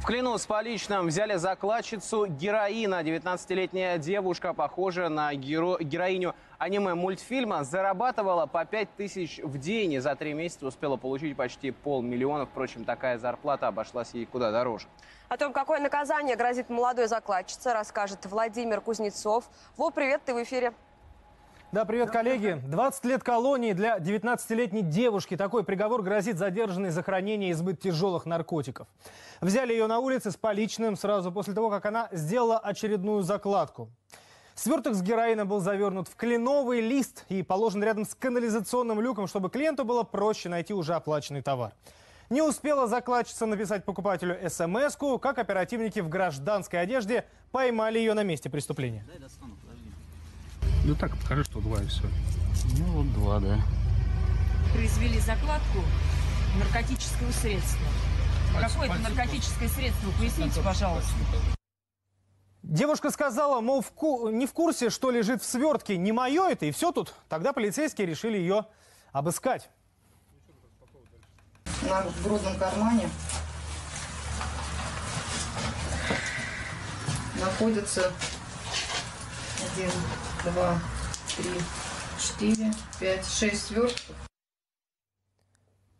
В Клину с поличным взяли закладчицу героина. 19-летняя девушка, похожая на геро... героиню аниме-мультфильма, зарабатывала по 5 тысяч в день и за три месяца успела получить почти полмиллиона. Впрочем, такая зарплата обошлась ей куда дороже. О том, какое наказание грозит молодой закладчице, расскажет Владимир Кузнецов. Во, привет, ты в эфире. Да, привет, коллеги. 20 лет колонии для 19-летней девушки. Такой приговор грозит задержанной за хранение и сбыт тяжелых наркотиков. Взяли ее на улице с поличным сразу после того, как она сделала очередную закладку. Сверток с героином был завернут в кленовый лист и положен рядом с канализационным люком, чтобы клиенту было проще найти уже оплаченный товар. Не успела закладчица написать покупателю смс как оперативники в гражданской одежде поймали ее на месте преступления. Ну так, покажи, что два и все. Ну вот два, да. произвели закладку наркотического средства. Какое это наркотическое средство? Поясните, пожалуйста. Девушка сказала, мол, в ку- не в курсе, что лежит в свертке, не мое это, и все тут. Тогда полицейские решили ее обыскать. на грудном кармане находится один, два, три, четыре, пять, шесть свертков.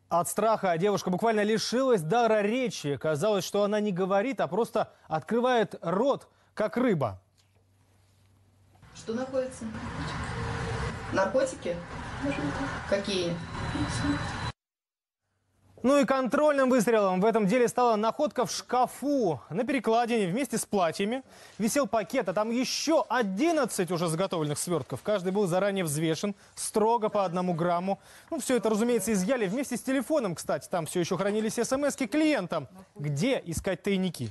От страха девушка буквально лишилась дара речи. Казалось, что она не говорит, а просто открывает рот, как рыба. Что находится? Наркотики? Какие? Ну и контрольным выстрелом в этом деле стала находка в шкафу. На перекладине вместе с платьями висел пакет, а там еще 11 уже заготовленных свертков. Каждый был заранее взвешен, строго по одному грамму. Ну, все это, разумеется, изъяли вместе с телефоном, кстати. Там все еще хранились смс клиентам. Где искать тайники?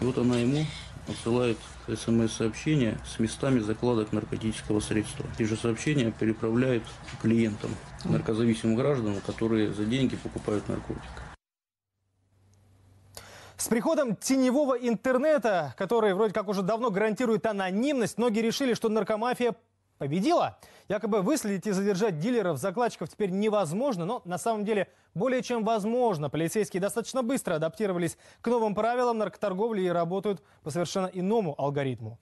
Вот она ему отсылает смс-сообщение с местами закладок наркотического средства. Те же сообщения переправляет клиентам, наркозависимым гражданам, которые за деньги покупают наркотик. С приходом теневого интернета, который вроде как уже давно гарантирует анонимность, многие решили, что наркомафия победила. Якобы выследить и задержать дилеров, закладчиков теперь невозможно, но на самом деле более чем возможно. Полицейские достаточно быстро адаптировались к новым правилам наркоторговли и работают по совершенно иному алгоритму.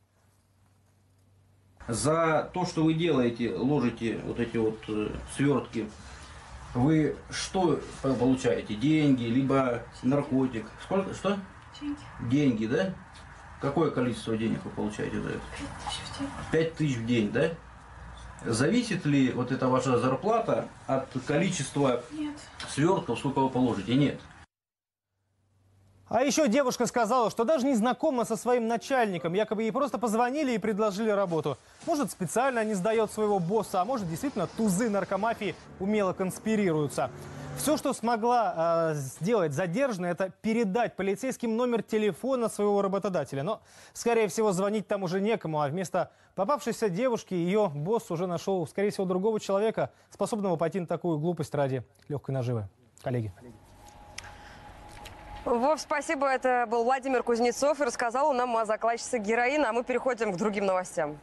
За то, что вы делаете, ложите вот эти вот э, свертки, вы что по- получаете? Деньги, либо наркотик? Сколько? Что? Деньги. Деньги, да? Какое количество денег вы получаете за это? Пять тысяч в день, да? Зависит ли вот эта ваша зарплата от количества свертков, сколько вы положите? Нет. А еще девушка сказала, что даже не знакома со своим начальником. Якобы ей просто позвонили и предложили работу. Может, специально не сдает своего босса, а может, действительно, тузы наркомафии умело конспирируются. Все, что смогла э, сделать задержанная, это передать полицейским номер телефона своего работодателя. Но, скорее всего, звонить там уже некому, а вместо попавшейся девушки ее босс уже нашел, скорее всего, другого человека, способного пойти на такую глупость ради легкой наживы. Коллеги. Вов, спасибо. Это был Владимир Кузнецов и рассказал нам о закладчице героина. А мы переходим к другим новостям.